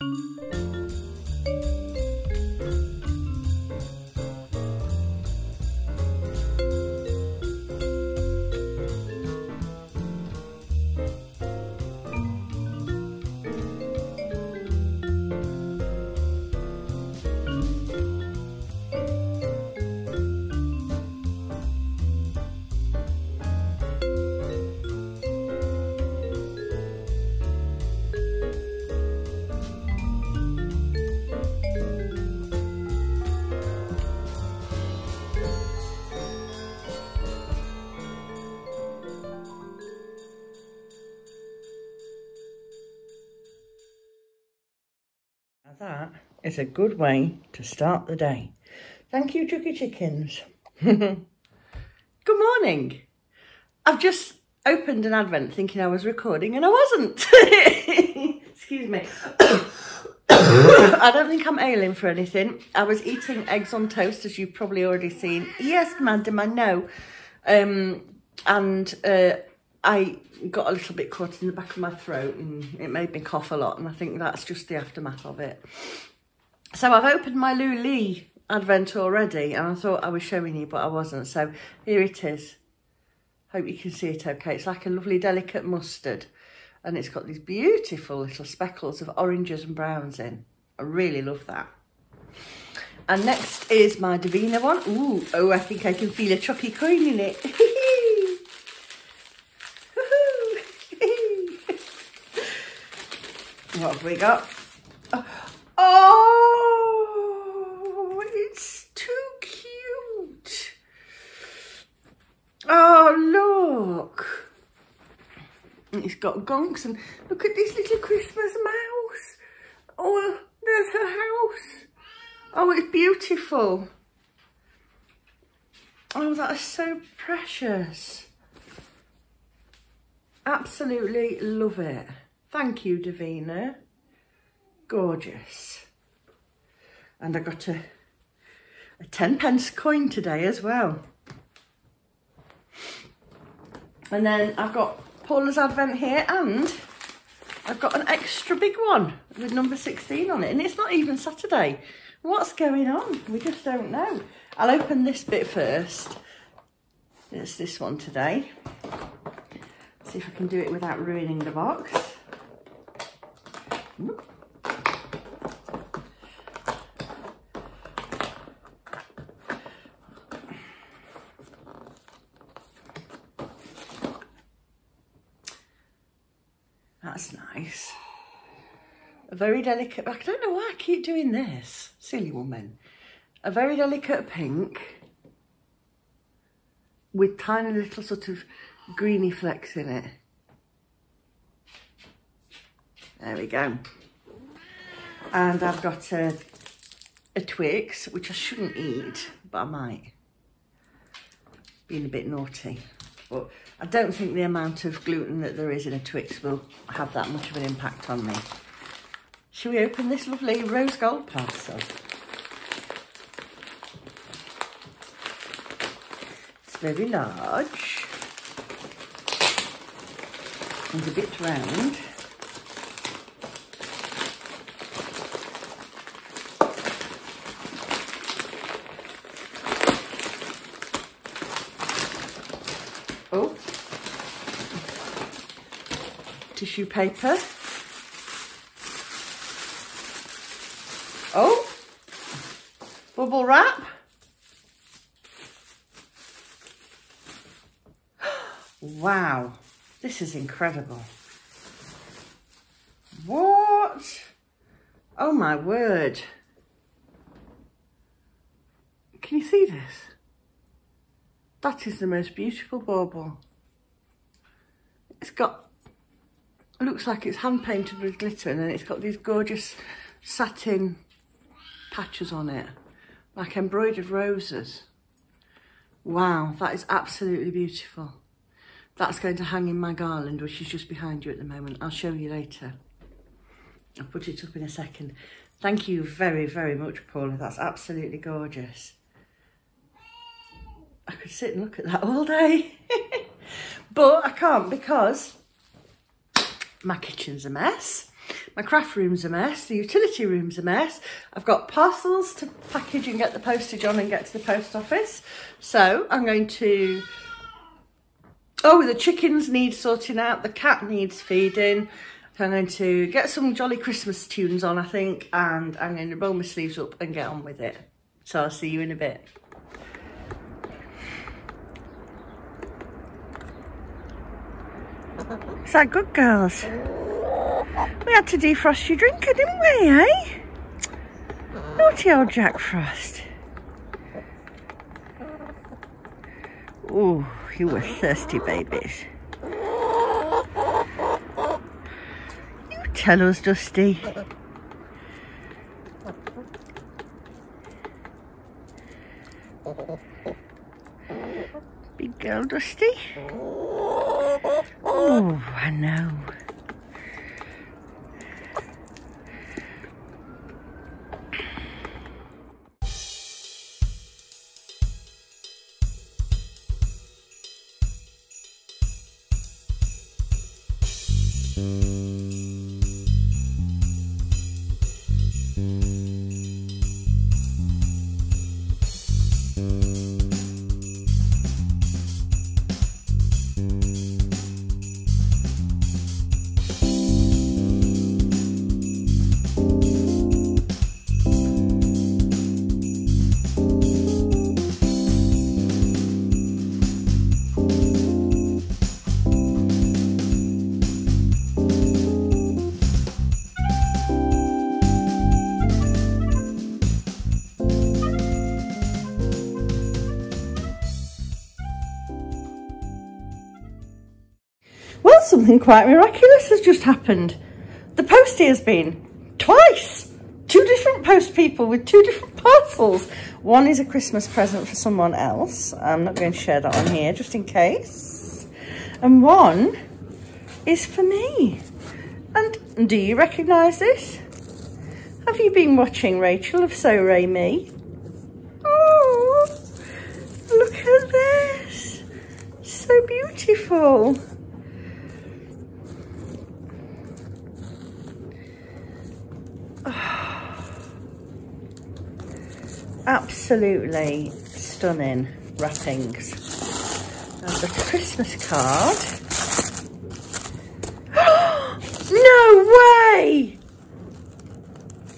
Música that is a good way to start the day. Thank you, Chucky Chickens. good morning. I've just opened an advent thinking I was recording and I wasn't. Excuse me. I don't think I'm ailing for anything. I was eating eggs on toast, as you've probably already seen. Yes, madam, I know. Um, and uh, I got a little bit caught in the back of my throat and it made me cough a lot and I think that's just the aftermath of it. So I've opened my Lou Lee advent already and I thought I was showing you but I wasn't so here it is. Hope you can see it okay. It's like a lovely delicate mustard and it's got these beautiful little speckles of oranges and browns in. I really love that. And next is my Davina one. Ooh, oh, I think I can feel a chucky coin in it. What have we got? Oh, it's too cute. Oh, look. It's got gonks and look at this little Christmas mouse. Oh, there's her house. Oh, it's beautiful. Oh, that is so precious. Absolutely love it. Thank you, Davina. Gorgeous. And I got a, a 10 pence coin today as well. And then I've got Paula's Advent here and I've got an extra big one with number 16 on it. And it's not even Saturday. What's going on? We just don't know. I'll open this bit first. It's this one today. See if I can do it without ruining the box. That's nice. A very delicate, I don't know why I keep doing this, silly woman. A very delicate pink with tiny little sort of greeny flecks in it. There we go. And I've got a, a Twix, which I shouldn't eat, but I might. Being a bit naughty. But I don't think the amount of gluten that there is in a Twix will have that much of an impact on me. Shall we open this lovely rose gold parcel? It's very large. And a bit round. Tissue paper. Oh, bubble wrap. Wow, this is incredible. What? Oh my word. Can you see this? That is the most beautiful bauble. It's got looks like it's hand painted with glitter and then it's got these gorgeous satin patches on it, like embroidered roses. Wow, that is absolutely beautiful. That's going to hang in my garland, which is just behind you at the moment. I'll show you later. I'll put it up in a second. Thank you very, very much, Paula. That's absolutely gorgeous. I could sit and look at that all day. but I can't because my kitchen's a mess. My craft room's a mess. The utility room's a mess. I've got parcels to package and get the postage on and get to the post office. So I'm going to... Oh, the chickens need sorting out. The cat needs feeding. I'm going to get some jolly Christmas tunes on, I think, and I'm going to roll my sleeves up and get on with it. So I'll see you in a bit. Is that good, girls? We had to defrost your drinker, didn't we, eh? Naughty old Jack Frost. Oh, you were thirsty babies. You tell us, Dusty. Big girl, Dusty. Oh, I know. Something quite miraculous has just happened. The postie has been twice. Two different post people with two different parcels. One is a Christmas present for someone else. I'm not going to share that on here just in case. And one is for me. And do you recognise this? Have you been watching Rachel of So Ray Me? Oh, look at this. So beautiful. Absolutely stunning wrappings. I've got a Christmas card. no way!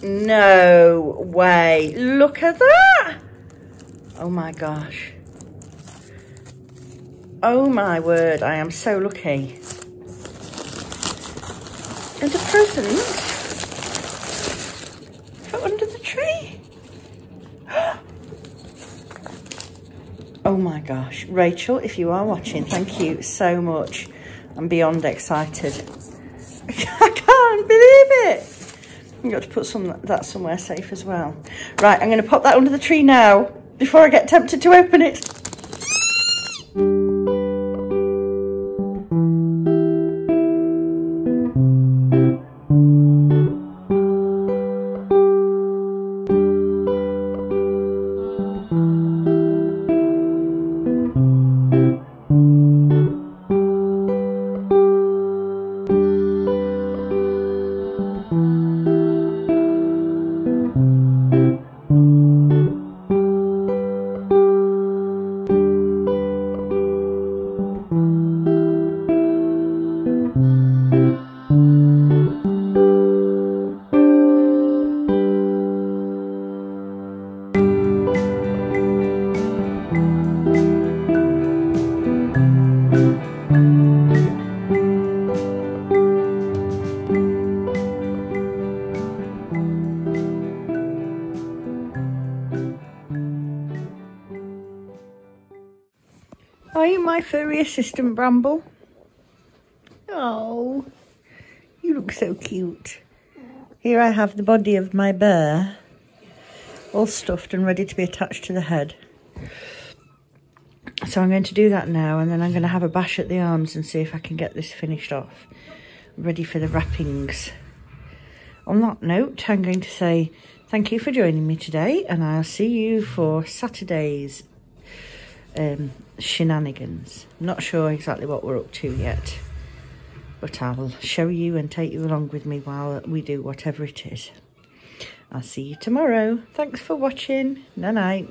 No way. Look at that. Oh my gosh. Oh my word, I am so lucky. And a present Oh my gosh. Rachel, if you are watching, thank you so much. I'm beyond excited. I can't believe it. I've got to put some that somewhere safe as well. Right, I'm going to pop that under the tree now before I get tempted to open it. Furry assistant, Bramble? Oh, you look so cute. Here I have the body of my bear, all stuffed and ready to be attached to the head. So I'm going to do that now and then I'm going to have a bash at the arms and see if I can get this finished off. Ready for the wrappings. On that note, I'm going to say thank you for joining me today and I'll see you for Saturday's um, shenanigans. Not sure exactly what we're up to yet. but I'll show you and take you along with me while we do whatever it is. I'll see you tomorrow. Thanks for watching. Night night.